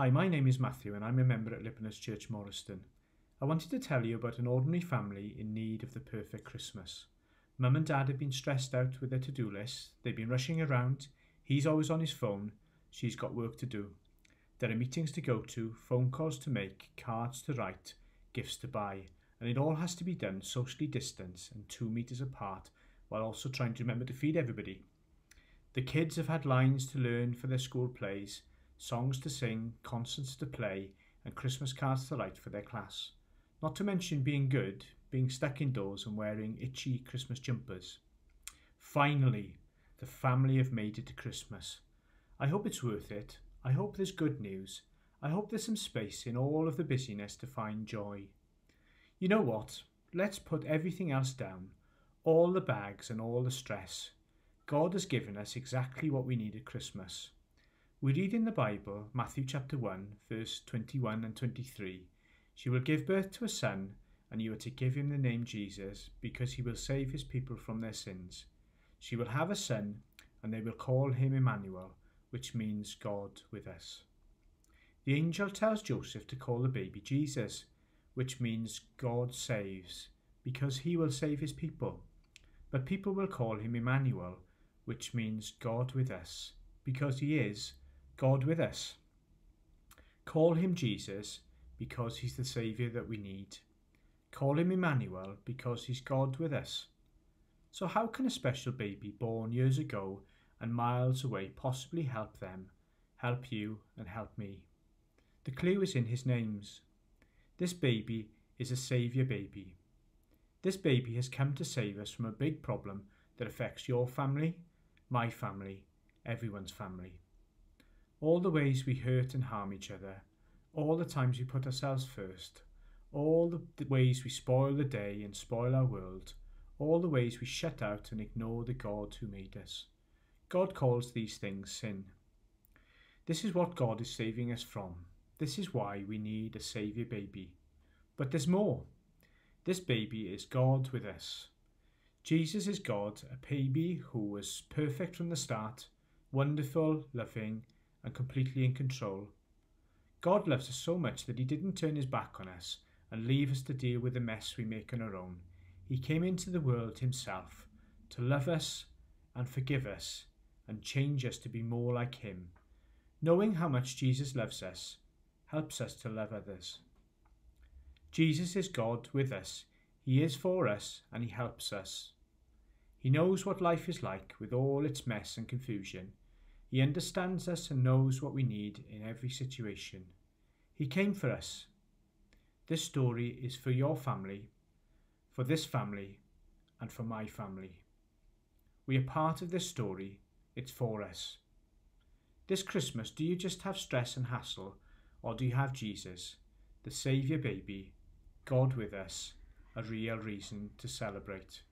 Hi, my name is Matthew and I'm a member at Libanus Church Morriston. I wanted to tell you about an ordinary family in need of the perfect Christmas. Mum and Dad have been stressed out with their to-do list. They've been rushing around. He's always on his phone. She's got work to do. There are meetings to go to, phone calls to make, cards to write, gifts to buy, and it all has to be done socially distanced and two metres apart while also trying to remember to feed everybody. The kids have had lines to learn for their school plays songs to sing, concerts to play, and Christmas cards to write for their class. Not to mention being good, being stuck indoors and wearing itchy Christmas jumpers. Finally, the family have made it to Christmas. I hope it's worth it. I hope there's good news. I hope there's some space in all of the busyness to find joy. You know what? Let's put everything else down, all the bags and all the stress. God has given us exactly what we need at Christmas. We read in the Bible, Matthew chapter 1, verse 21 and 23 She will give birth to a son, and you are to give him the name Jesus, because he will save his people from their sins. She will have a son, and they will call him Emmanuel, which means God with us. The angel tells Joseph to call the baby Jesus, which means God saves, because he will save his people. But people will call him Emmanuel, which means God with us, because he is God with us. Call him Jesus because he's the Saviour that we need. Call him Emmanuel because he's God with us. So, how can a special baby born years ago and miles away possibly help them, help you, and help me? The clue is in his names. This baby is a Saviour baby. This baby has come to save us from a big problem that affects your family, my family, everyone's family all the ways we hurt and harm each other, all the times we put ourselves first, all the ways we spoil the day and spoil our world, all the ways we shut out and ignore the God who made us. God calls these things sin. This is what God is saving us from. This is why we need a Saviour baby. But there's more. This baby is God with us. Jesus is God, a baby who was perfect from the start, wonderful, loving, and completely in control. God loves us so much that He didn't turn His back on us and leave us to deal with the mess we make on our own. He came into the world Himself to love us and forgive us and change us to be more like Him. Knowing how much Jesus loves us helps us to love others. Jesus is God with us. He is for us and He helps us. He knows what life is like with all its mess and confusion he understands us and knows what we need in every situation. He came for us. This story is for your family, for this family, and for my family. We are part of this story. It's for us. This Christmas, do you just have stress and hassle, or do you have Jesus, the Saviour baby, God with us, a real reason to celebrate?